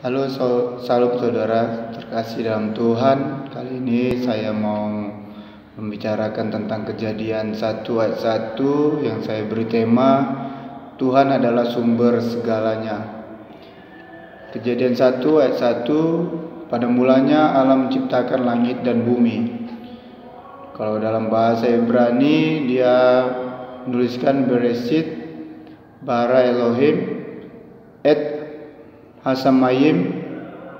Halo salam saudara terkasih dalam Tuhan. Kali ini saya mau membicarakan tentang kejadian 1 ayat 1 Yang saya beri tema Tuhan adalah sumber segalanya. Kejadian 1 ayat 1 Pada mulanya Allah menciptakan langit dan bumi. Kalau dalam bahasa Ibrani dia menuliskan Bereshit Bara Elohim Et Hasamayim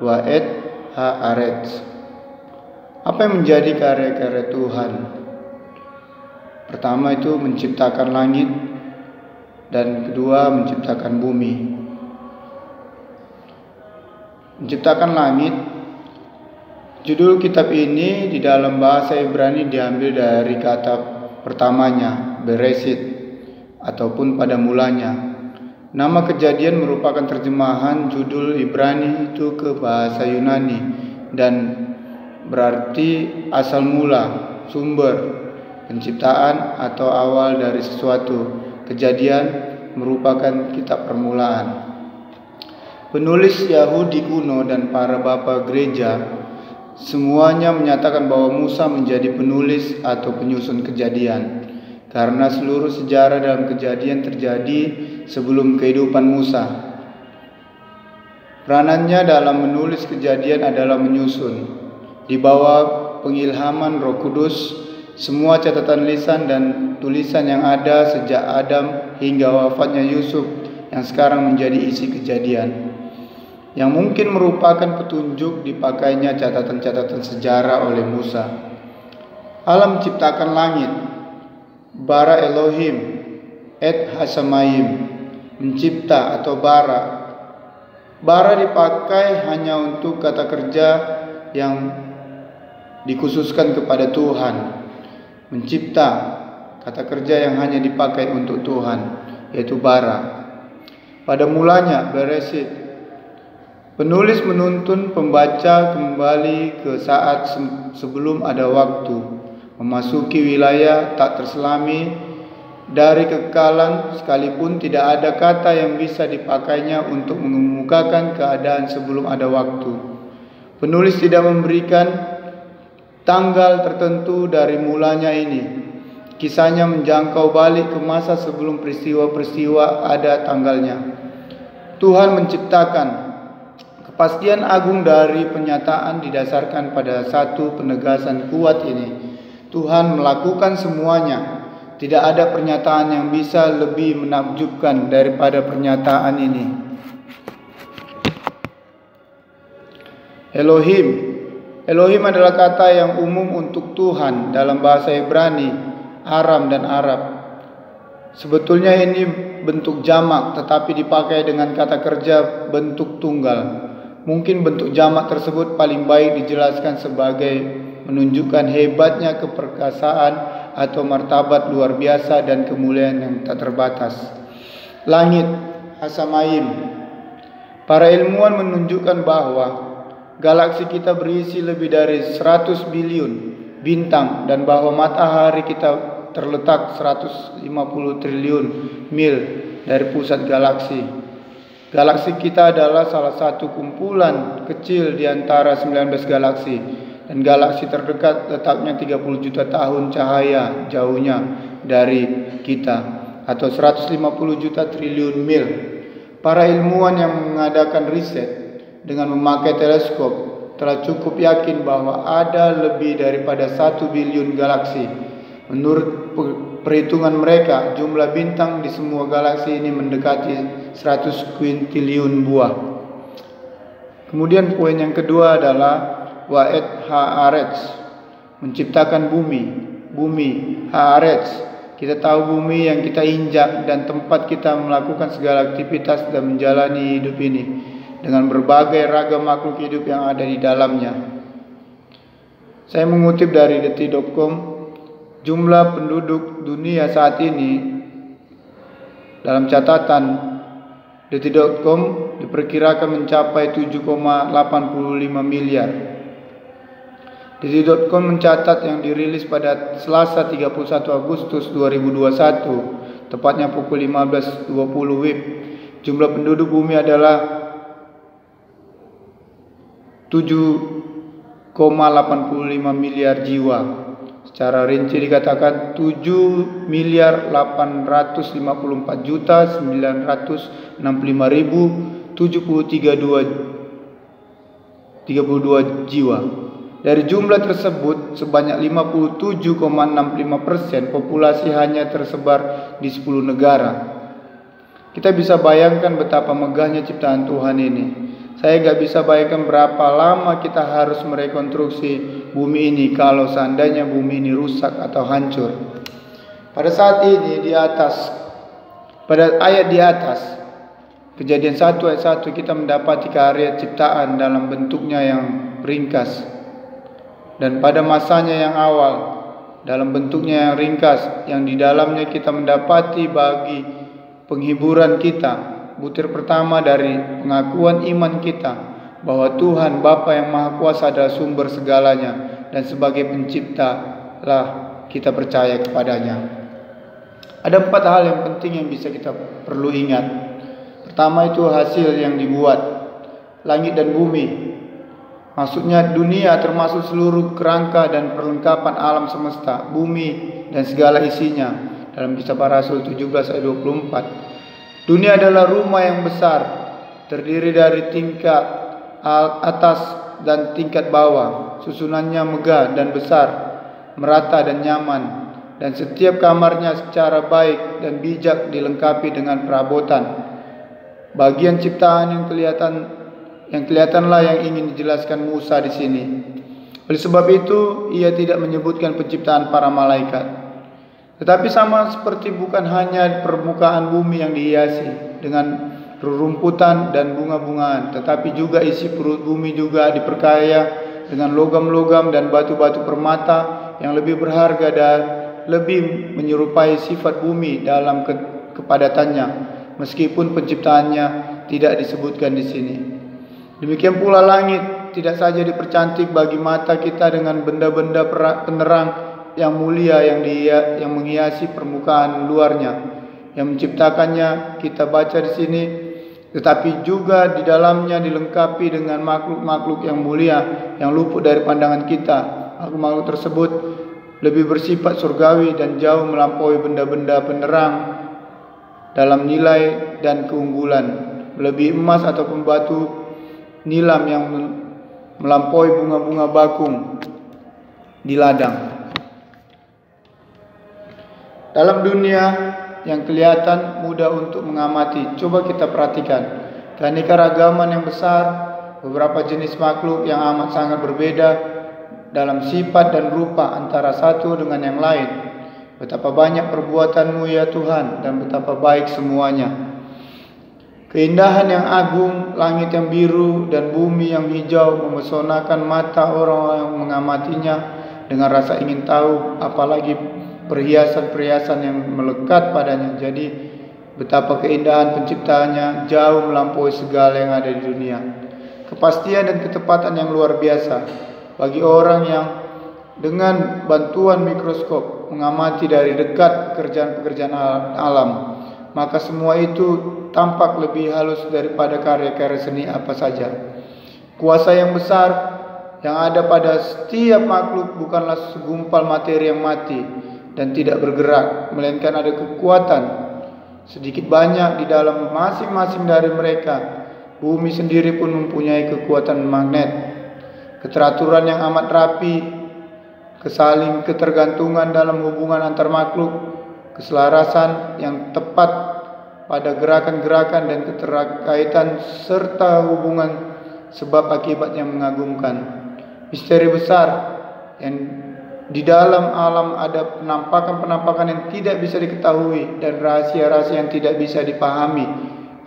wa et haaretz. Apa yang menjadi karya-karya Tuhan? Pertama itu menciptakan langit dan kedua menciptakan bumi. Menciptakan langit Judul kitab ini di dalam bahasa Ibrani diambil dari kata pertamanya, Beresit, ataupun pada mulanya. Nama kejadian merupakan terjemahan judul Ibrani itu ke bahasa Yunani dan berarti asal mula, sumber, penciptaan atau awal dari sesuatu. Kejadian merupakan kitab permulaan. Penulis Yahudi kuno dan para bapa gereja semuanya menyatakan bahwa Musa menjadi penulis atau penyusun kejadian karena seluruh sejarah dalam kejadian terjadi sebelum kehidupan Musa. Peranannya dalam menulis kejadian adalah menyusun. Di bawah pengilhaman Roh Kudus, semua catatan lisan dan tulisan yang ada sejak Adam hingga wafatnya Yusuf yang sekarang menjadi isi kejadian. Yang mungkin merupakan petunjuk dipakainya catatan-catatan sejarah oleh Musa. Allah menciptakan langit, bara Elohim, et hasamayim, mencipta atau bara. Bara dipakai hanya untuk kata kerja yang dikhususkan kepada Tuhan. Mencipta kata kerja yang hanya dipakai untuk Tuhan, yaitu bara. Pada mulanya beresit Penulis menuntun pembaca kembali ke saat sebelum ada waktu, memasuki wilayah tak terselami dari kekalan sekalipun tidak ada kata yang bisa dipakainya untuk mengemukakan keadaan sebelum ada waktu. Penulis tidak memberikan tanggal tertentu dari mulanya ini. Kisahnya menjangkau balik ke masa sebelum peristiwa-peristiwa ada tanggalnya. Tuhan menciptakan kepastian agung dari penyataan didasarkan pada satu penegasan kuat ini. Tuhan melakukan semuanya tidak ada pernyataan yang bisa lebih menakjubkan daripada pernyataan ini. Elohim Elohim adalah kata yang umum untuk Tuhan dalam bahasa Ibrani, Aram dan Arab. Sebetulnya ini bentuk jamak tetapi dipakai dengan kata kerja bentuk tunggal. Mungkin bentuk jamak tersebut paling baik dijelaskan sebagai menunjukkan hebatnya keperkasaan atau martabat luar biasa dan kemuliaan yang tak terbatas. Langit, Hasamayim. Para ilmuwan menunjukkan bahwa galaksi kita berisi lebih dari 100 bilion bintang dan bahwa matahari kita terletak 150 triliun mil dari pusat galaksi. Galaksi kita adalah salah satu kumpulan kecil di antara 19 galaksi dan galaksi terdekat letaknya 30 juta tahun cahaya jauhnya dari kita atau 150 juta triliun mil. Para ilmuwan yang mengadakan riset dengan memakai teleskop telah cukup yakin bahwa ada lebih daripada 1 bilion galaksi. Menurut perhitungan mereka, jumlah bintang di semua galaksi ini mendekati 100 kuintiliun buah. Kemudian poin yang kedua adalah Wa'ed haaretz menciptakan bumi bumi haaretz kita tahu bumi yang kita injak dan tempat kita melakukan segala aktivitas dan menjalani hidup ini dengan berbagai ragam makhluk hidup yang ada di dalamnya. Saya mengutip dari detik.com jumlah penduduk dunia saat ini dalam catatan detik.com diperkirakan mencapai 7,85 miliar. Detik.com mencatat yang dirilis pada Selasa 31 Agustus 2021, tepatnya pukul 15.20 WIB. Jumlah penduduk bumi adalah 7,85 miliar jiwa. Secara rinci dikatakan 7 miliar 854 juta 965 ribu 732 jiwa. Dari jumlah tersebut, sebanyak 57,65 persen populasi hanya tersebar di 10 negara. Kita bisa bayangkan betapa megahnya ciptaan Tuhan ini. Saya gak bisa bayangkan berapa lama kita harus merekonstruksi bumi ini kalau seandainya bumi ini rusak atau hancur. Pada saat ini di atas, pada ayat di atas, kejadian 1 ayat 1 kita mendapati karya ciptaan dalam bentuknya yang ringkas dan pada masanya yang awal dalam bentuknya yang ringkas yang di dalamnya kita mendapati bagi penghiburan kita butir pertama dari pengakuan iman kita bahwa Tuhan Bapa yang Maha Kuasa adalah sumber segalanya dan sebagai pencipta lah kita percaya kepadanya. Ada empat hal yang penting yang bisa kita perlu ingat. Pertama itu hasil yang dibuat langit dan bumi Maksudnya dunia termasuk seluruh kerangka dan perlengkapan alam semesta, bumi dan segala isinya. Dalam kisah para rasul 17 ayat 24. Dunia adalah rumah yang besar, terdiri dari tingkat atas dan tingkat bawah. Susunannya megah dan besar, merata dan nyaman. Dan setiap kamarnya secara baik dan bijak dilengkapi dengan perabotan. Bagian ciptaan yang kelihatan yang kelihatanlah yang ingin dijelaskan Musa di sini. Oleh sebab itu, ia tidak menyebutkan penciptaan para malaikat. Tetapi sama seperti bukan hanya permukaan bumi yang dihiasi dengan rerumputan dan bunga-bungaan, tetapi juga isi perut bumi juga diperkaya dengan logam-logam dan batu-batu permata yang lebih berharga dan lebih menyerupai sifat bumi dalam ke kepadatannya, meskipun penciptaannya tidak disebutkan di sini. Demikian pula langit tidak saja dipercantik bagi mata kita dengan benda-benda penerang yang mulia yang dia yang menghiasi permukaan luarnya yang menciptakannya kita baca di sini tetapi juga di dalamnya dilengkapi dengan makhluk-makhluk yang mulia yang luput dari pandangan kita. Makhluk-makhluk tersebut lebih bersifat surgawi dan jauh melampaui benda-benda penerang dalam nilai dan keunggulan lebih emas ataupun batu nilam yang melampaui bunga-bunga bakung di ladang. Dalam dunia yang kelihatan mudah untuk mengamati, coba kita perhatikan keanekaragaman yang besar, beberapa jenis makhluk yang amat sangat berbeda dalam sifat dan rupa antara satu dengan yang lain. Betapa banyak perbuatanmu ya Tuhan dan betapa baik semuanya. Keindahan yang agung, langit yang biru dan bumi yang hijau memesonakan mata orang yang mengamatinya dengan rasa ingin tahu, apalagi perhiasan-perhiasan yang melekat padanya. Jadi betapa keindahan penciptaannya jauh melampaui segala yang ada di dunia. Kepastian dan ketepatan yang luar biasa bagi orang yang dengan bantuan mikroskop mengamati dari dekat pekerjaan-pekerjaan alam maka semua itu tampak lebih halus daripada karya-karya seni apa saja. Kuasa yang besar yang ada pada setiap makhluk bukanlah segumpal materi yang mati dan tidak bergerak, melainkan ada kekuatan sedikit banyak di dalam masing-masing dari mereka. Bumi sendiri pun mempunyai kekuatan magnet, keteraturan yang amat rapi, kesaling ketergantungan dalam hubungan antar makhluk, keselarasan yang tepat pada gerakan-gerakan dan keterkaitan serta hubungan sebab akibat yang mengagumkan. Misteri besar yang di dalam alam ada penampakan-penampakan yang tidak bisa diketahui dan rahasia-rahasia yang tidak bisa dipahami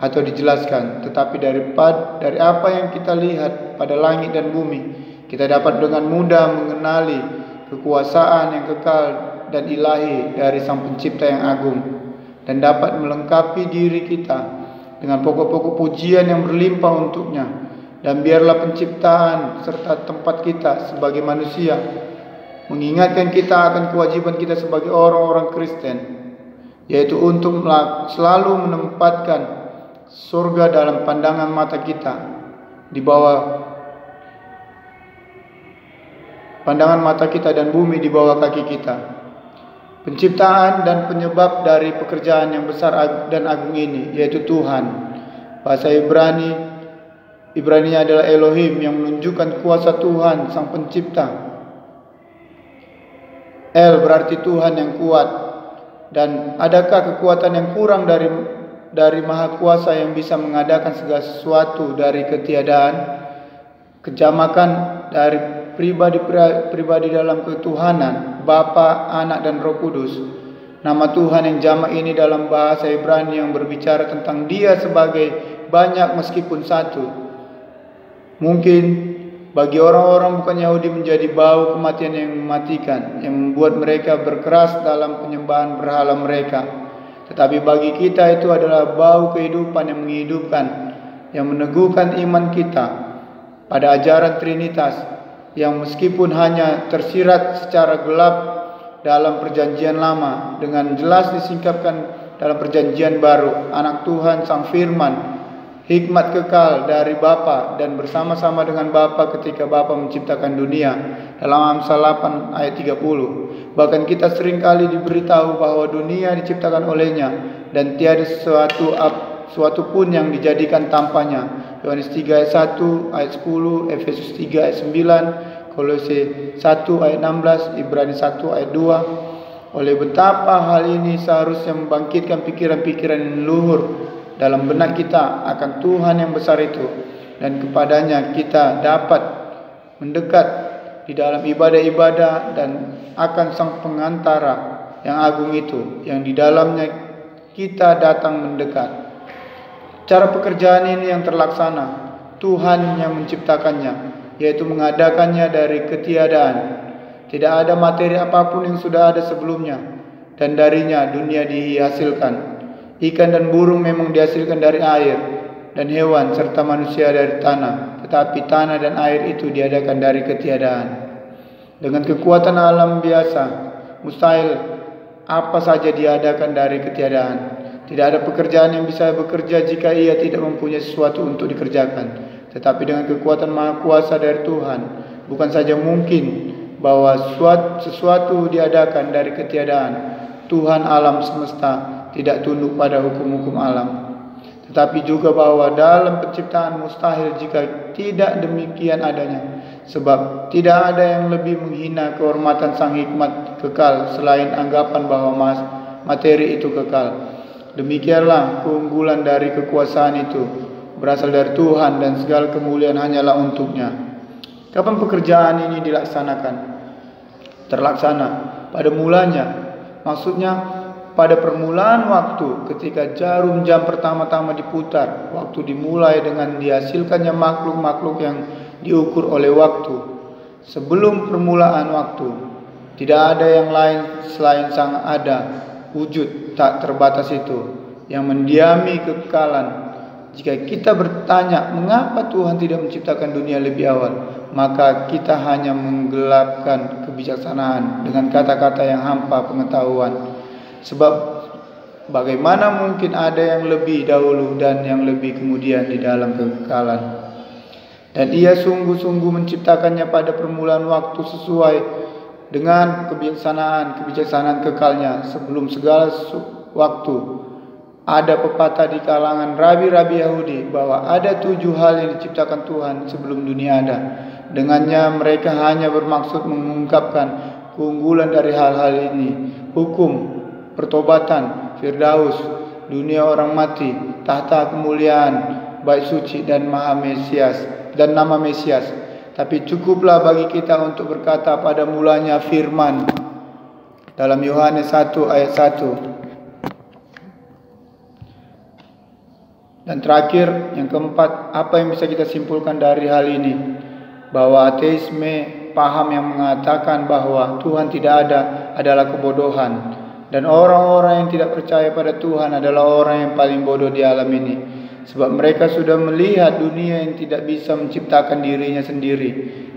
atau dijelaskan. Tetapi dari dari apa yang kita lihat pada langit dan bumi, kita dapat dengan mudah mengenali kekuasaan yang kekal dan ilahi dari Sang Pencipta yang agung dan dapat melengkapi diri kita dengan pokok-pokok pujian yang berlimpah untuknya dan biarlah penciptaan serta tempat kita sebagai manusia mengingatkan kita akan kewajiban kita sebagai orang-orang Kristen yaitu untuk selalu menempatkan surga dalam pandangan mata kita di bawah pandangan mata kita dan bumi di bawah kaki kita. Penciptaan dan penyebab dari pekerjaan yang besar dan agung ini yaitu Tuhan. Bahasa Ibrani Ibrani adalah Elohim yang menunjukkan kuasa Tuhan sang pencipta. El berarti Tuhan yang kuat dan adakah kekuatan yang kurang dari dari Maha Kuasa yang bisa mengadakan segala sesuatu dari ketiadaan? Kejamakan dari pribadi pribadi dalam ketuhanan, Bapa, Anak dan Roh Kudus. Nama Tuhan yang jamak ini dalam bahasa Ibrani yang berbicara tentang Dia sebagai banyak meskipun satu. Mungkin bagi orang-orang bukan Yahudi menjadi bau kematian yang mematikan, yang membuat mereka berkeras dalam penyembahan berhala mereka. Tetapi bagi kita itu adalah bau kehidupan yang menghidupkan, yang meneguhkan iman kita pada ajaran Trinitas yang meskipun hanya tersirat secara gelap dalam perjanjian lama dengan jelas disingkapkan dalam perjanjian baru anak Tuhan sang firman hikmat kekal dari Bapa dan bersama-sama dengan Bapa ketika Bapa menciptakan dunia dalam Amsal 8 ayat 30 bahkan kita sering kali diberitahu bahwa dunia diciptakan olehnya dan tiada sesuatu suatu pun yang dijadikan tampanya Yohanes 3 ayat 1 ayat 10, Efesus 3 ayat 9, Kolose 1 ayat 16, Ibrani 1 ayat 2. Oleh betapa hal ini seharusnya membangkitkan pikiran-pikiran yang luhur dalam benak kita akan Tuhan yang besar itu dan kepadanya kita dapat mendekat di dalam ibadah-ibadah dan akan sang pengantara yang agung itu yang di dalamnya kita datang mendekat Cara pekerjaan ini yang terlaksana Tuhan yang menciptakannya yaitu mengadakannya dari ketiadaan. Tidak ada materi apa pun yang sudah ada sebelumnya dan darinya dunia dihasilkan. Ikan dan burung memang dihasilkan dari air dan hewan serta manusia dari tanah, tetapi tanah dan air itu diadakan dari ketiadaan. Dengan kekuatan alam biasa, mustahil apa saja diadakan dari ketiadaan. Tidak ada pekerjaan yang bisa bekerja jika ia tidak mempunyai sesuatu untuk dikerjakan. Tetapi dengan kekuatan maha kuasa dari Tuhan, bukan saja mungkin bahwa sesuatu diadakan dari ketiadaan. Tuhan alam semesta tidak tunduk pada hukum-hukum alam. Tetapi juga bahwa dalam penciptaan mustahil jika tidak demikian adanya. Sebab tidak ada yang lebih menghina kehormatan sang hikmat kekal selain anggapan bahwa materi itu kekal. Demikianlah keunggulan dari kekuasaan itu berasal dari Tuhan dan segala kemuliaan hanyalah untuknya. Kapan pekerjaan ini dilaksanakan? Terlaksana pada mulanya. Maksudnya pada permulaan waktu ketika jarum jam pertama-tama diputar, waktu dimulai dengan dihasilkannya makhluk-makhluk yang diukur oleh waktu. Sebelum permulaan waktu, tidak ada yang lain selain Sang Ada wujud tak terbatas itu yang mendiami kekekalan. Jika kita bertanya mengapa Tuhan tidak menciptakan dunia lebih awal, maka kita hanya menggelapkan kebijaksanaan dengan kata-kata yang hampa pengetahuan. Sebab bagaimana mungkin ada yang lebih dahulu dan yang lebih kemudian di dalam kekekalan. Dan ia sungguh-sungguh menciptakannya pada permulaan waktu sesuai dengan kebijaksanaan kebijaksanaan kekalnya sebelum segala waktu ada pepatah di kalangan rabi-rabi Yahudi bahwa ada tujuh hal yang diciptakan Tuhan sebelum dunia ada. Dengannya mereka hanya bermaksud mengungkapkan keunggulan dari hal-hal ini. Hukum, pertobatan, firdaus, dunia orang mati, tahta kemuliaan, baik suci dan maha Mesias dan nama Mesias tapi cukuplah bagi kita untuk berkata pada mulanya firman dalam Yohanes 1 ayat 1. Dan terakhir yang keempat, apa yang bisa kita simpulkan dari hal ini? Bahwa ateisme paham yang mengatakan bahwa Tuhan tidak ada adalah kebodohan dan orang-orang yang tidak percaya pada Tuhan adalah orang yang paling bodoh di alam ini. Sebab mereka sudah melihat dunia yang tidak bisa menciptakan dirinya sendiri.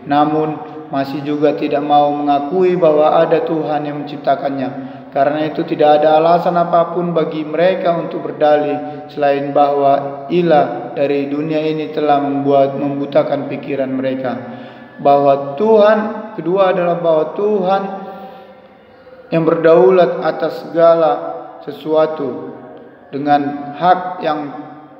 Namun masih juga tidak mau mengakui bahwa ada Tuhan yang menciptakannya. Karena itu tidak ada alasan apa pun bagi mereka untuk berdalih selain bahwa ilah dari dunia ini telah membuat membutakan pikiran mereka. bahwa Tuhan kedua adalah bahwa Tuhan yang berdaulat atas segala sesuatu dengan hak yang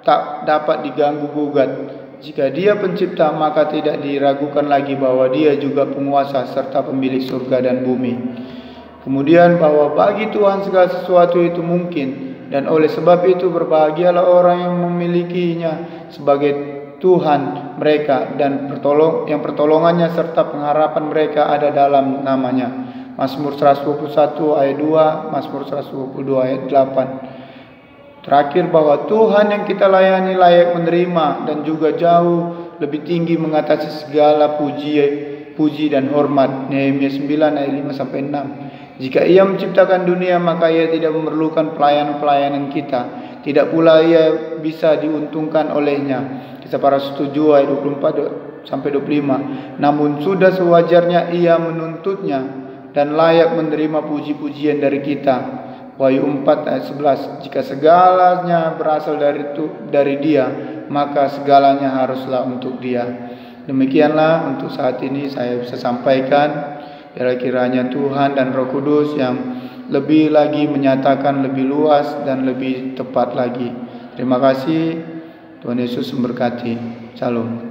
tak dapat diganggu gugat. Jika dia pencipta maka tidak diragukan lagi bahwa dia juga penguasa serta pemilik surga dan bumi. Kemudian bahwa bagi Tuhan segala sesuatu itu mungkin dan oleh sebab itu berbahagialah orang yang memilikinya sebagai Tuhan mereka dan pertolong yang pertolongannya serta pengharapan mereka ada dalam namanya. Mazmur 121 ayat 2, Mazmur 122 ayat 8. Terakhir bahwa Tuhan yang kita layani layak menerima dan juga jauh lebih tinggi mengatasi segala puji puji dan hormat. Nehemia 9 ayat 5 sampai 6. Jika ia menciptakan dunia maka ia tidak memerlukan pelayanan-pelayanan kita. Tidak pula ia bisa diuntungkan olehnya. Kisah para setuju ayat 24 sampai 25. Namun sudah sewajarnya ia menuntutnya dan layak menerima puji-pujian dari kita. Wahyu 4 ayat 11. Jika segalanya berasal dari itu, dari dia, maka segalanya haruslah untuk dia. Demikianlah untuk saat ini saya bisa sampaikan. Kira-kiranya Tuhan dan Roh Kudus yang lebih lagi menyatakan lebih luas dan lebih tepat lagi. Terima kasih. Tuhan Yesus memberkati. Salam.